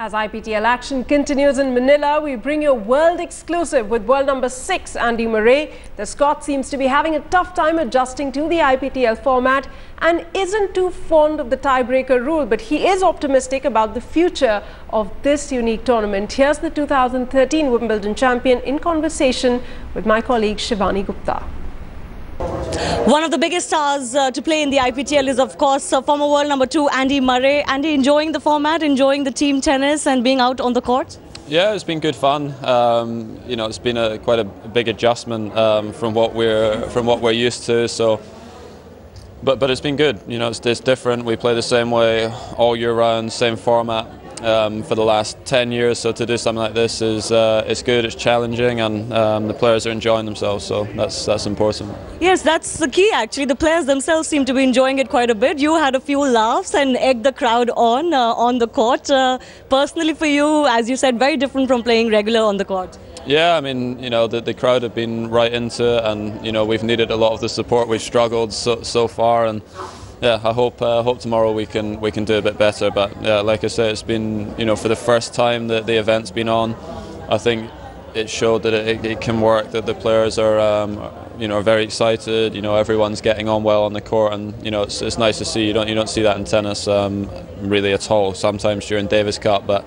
As IPTL action continues in Manila, we bring you a world exclusive with world number six, Andy Murray. The Scot seems to be having a tough time adjusting to the IPTL format and isn't too fond of the tiebreaker rule, but he is optimistic about the future of this unique tournament. Here's the 2013 Wimbledon champion in conversation with my colleague Shivani Gupta. One of the biggest stars uh, to play in the IPTL is, of course, uh, former world number two Andy Murray. Andy, enjoying the format, enjoying the team tennis, and being out on the court. Yeah, it's been good fun. Um, you know, it's been a quite a big adjustment um, from what we're from what we're used to. So, but but it's been good. You know, it's, it's different. We play the same way all year round, same format um, for the last 10 years. So to do something like this is uh, it's good, it's challenging, and um, the players are enjoying themselves. So that's that's important. Yes, that's the key. Actually, the players themselves seem to be enjoying it quite a bit. You had a few laughs and egged the crowd on uh, on the court. Uh, personally, for you, as you said, very different from playing regular on the court. Yeah, I mean, you know, the, the crowd have been right into it, and you know, we've needed a lot of the support. We've struggled so, so far, and yeah, I hope uh, hope tomorrow we can we can do a bit better. But yeah, like I said, it's been you know for the first time that the event's been on, I think it showed that it, it can work. That the players are um, you know very excited. You know everyone's getting on well on the court, and you know it's, it's nice to see. You don't you don't see that in tennis um, really at all. Sometimes during Davis Cup, but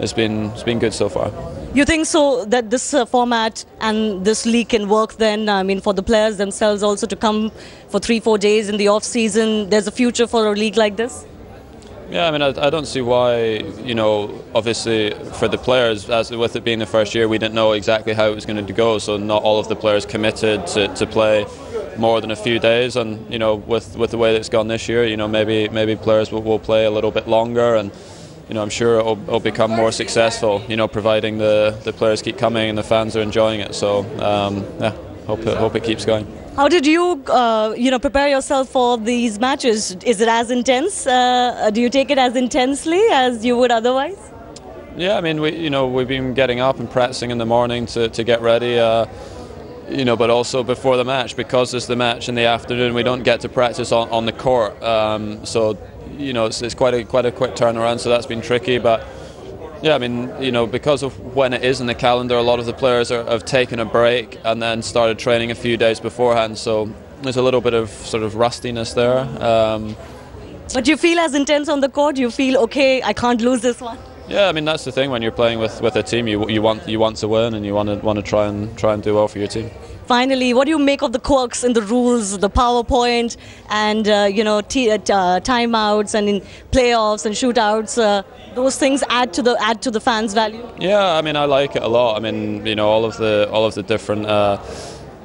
it's been it's been good so far. You think so that this uh, format and this league can work then? I mean, for the players themselves also to come for three, four days in the off season, there's a future for a league like this? Yeah, I mean, I, I, don't see why, you know, obviously for the players, as with it being the first year, we didn't know exactly how it was going to go, so not all of the players committed to, to play more than a few days, and, you know, with, with the way that it's gone this year, you know, maybe maybe players will, will play a little bit longer, and you know, I'm sure it'll, it'll, become more successful. You know, providing the, the players keep coming and the fans are enjoying it. So um, yeah, hope it, hope it keeps going. How did you, uh, you know, prepare yourself for these matches? Is it as intense? Uh, do you take it as intensely as you would otherwise? Yeah, I mean, we, you know, we've been getting up and practicing in the morning to, to get ready. Uh, you know, but also before the match because it's the match in the afternoon. We don't get to practice on, on the court, um, so you know it's, it's, quite a quite a quick turnaround. So that's been tricky, but yeah, I mean, you know, because of when it is in the calendar, a lot of the players are, have taken a break and then started training a few days beforehand. So there's a little bit of sort of rustiness there. Um, but you feel as intense on the court. You feel okay. I can't lose this one. Yeah, I mean that's the thing when you're playing with, with a team, you, you want you want to win and you want to want to try and try and do well for your team. Finally, what do you make of the quirks in the rules, the PowerPoint, and uh, you know t- uh, timeouts and in playoffs and shootouts? Uh, those things add to the add to the fans' value. Yeah, I mean I like it a lot. I mean you know all of the all of the different uh,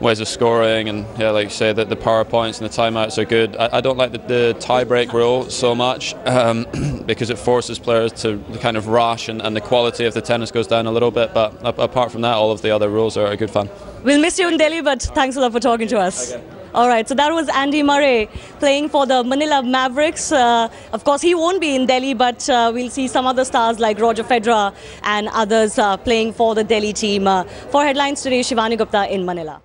ways of scoring and yeah, like you say that the powerpoints and the timeouts are good. I, I don't like the, the tie-break rule so much um, because it forces players to kind of rush and, and, the quality of the tennis goes down a little bit. But apart from that, all of the other rules are a good fun. We'll miss you in Delhi, but thanks a lot for talking to us. Okay. All right, so that was Andy Murray playing for the Manila Mavericks. Uh, of course, he won't be in Delhi, but uh, we'll see some other stars like Roger Federer and others uh, playing for the Delhi team. Uh, for headlines today, Shivani Gupta in Manila.